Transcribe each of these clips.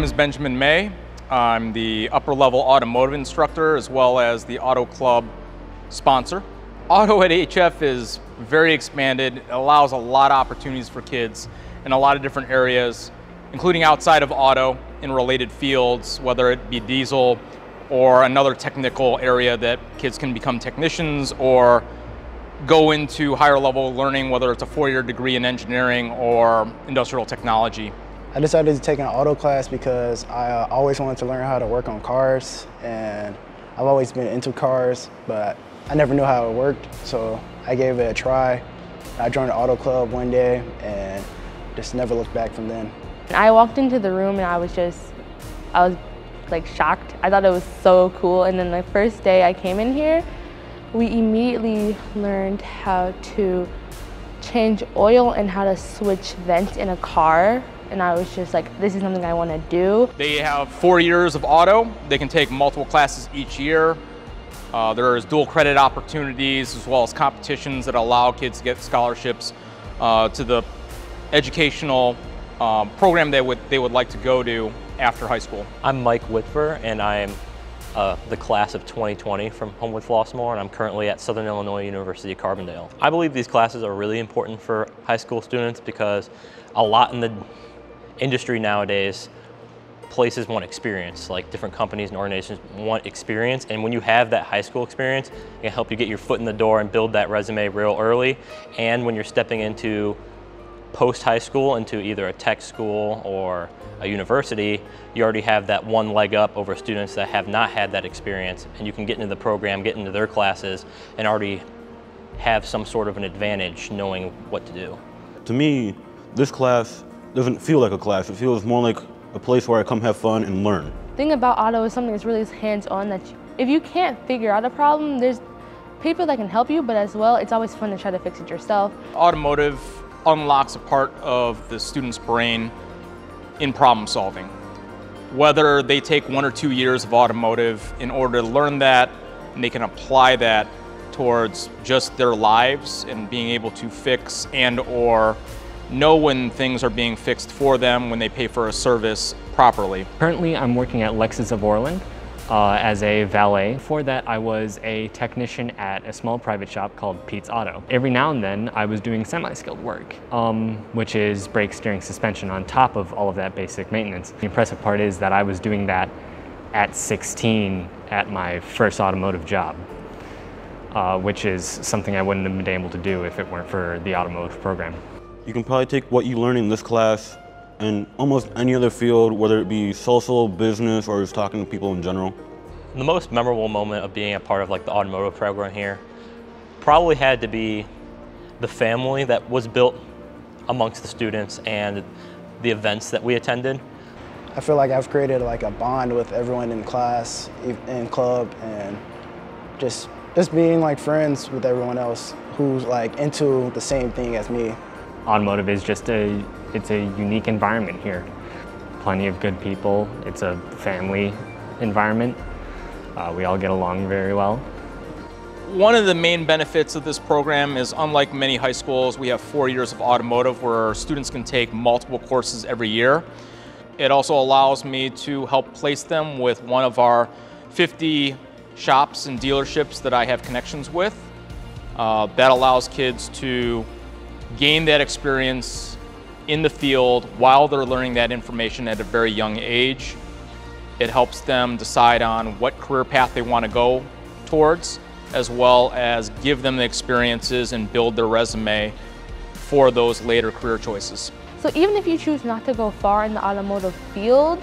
name is Benjamin May. I'm the upper level automotive instructor as well as the Auto Club sponsor. Auto at HF is very expanded. It allows a lot of opportunities for kids in a lot of different areas, including outside of auto in related fields, whether it be diesel or another technical area that kids can become technicians or go into higher level learning, whether it's a four-year degree in engineering or industrial technology. I decided to take an auto class because I uh, always wanted to learn how to work on cars and I've always been into cars, but I never knew how it worked, so I gave it a try. I joined the auto club one day and just never looked back from then. I walked into the room and I was just, I was like shocked. I thought it was so cool. And then the first day I came in here, we immediately learned how to change oil and how to switch vents in a car. And I was just like, this is something I want to do. They have four years of auto. They can take multiple classes each year. Uh, there's dual credit opportunities as well as competitions that allow kids to get scholarships uh, to the educational um, program they would, they would like to go to after high school. I'm Mike Whitfer and I'm uh, the class of 2020 from Homewood Flossmoor and I'm currently at Southern Illinois University Carbondale. I believe these classes are really important for high school students because a lot in the industry nowadays places want experience, like different companies and organizations want experience. And when you have that high school experience, it can help you get your foot in the door and build that resume real early. And when you're stepping into post high school, into either a tech school or a university, you already have that one leg up over students that have not had that experience. And you can get into the program, get into their classes, and already have some sort of an advantage knowing what to do. To me, this class doesn't feel like a class. It feels more like a place where I come have fun and learn. The thing about auto is something that's really hands-on that you, if you can't figure out a problem, there's people that can help you, but as well, it's always fun to try to fix it yourself. Automotive unlocks a part of the student's brain in problem solving. Whether they take one or two years of automotive in order to learn that, and they can apply that towards just their lives and being able to fix and or know when things are being fixed for them when they pay for a service properly. Currently, I'm working at Lexus of Orland uh, as a valet. Before that, I was a technician at a small private shop called Pete's Auto. Every now and then, I was doing semi-skilled work, um, which is brake, steering, suspension on top of all of that basic maintenance. The impressive part is that I was doing that at 16 at my first automotive job. Uh, which is something I wouldn't have been able to do if it weren't for the automotive program. You can probably take what you learn in this class in almost any other field, whether it be social, business, or just talking to people in general. The most memorable moment of being a part of like the automotive program here probably had to be the family that was built amongst the students and the events that we attended. I feel like I've created like a bond with everyone in class, in club, and just just being like friends with everyone else who's like into the same thing as me automotive is just a, it's a unique environment here. Plenty of good people. It's a family environment. Uh, we all get along very well. One of the main benefits of this program is unlike many high schools, we have four years of automotive where students can take multiple courses every year. It also allows me to help place them with one of our 50 shops and dealerships that I have connections with. Uh, that allows kids to gain that experience in the field while they're learning that information at a very young age. It helps them decide on what career path they want to go towards, as well as give them the experiences and build their resume for those later career choices. So even if you choose not to go far in the automotive field,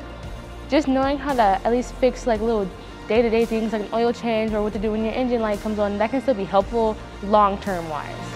just knowing how to at least fix like little day-to-day -day things like an oil change or what to do when your engine light comes on, that can still be helpful long-term wise.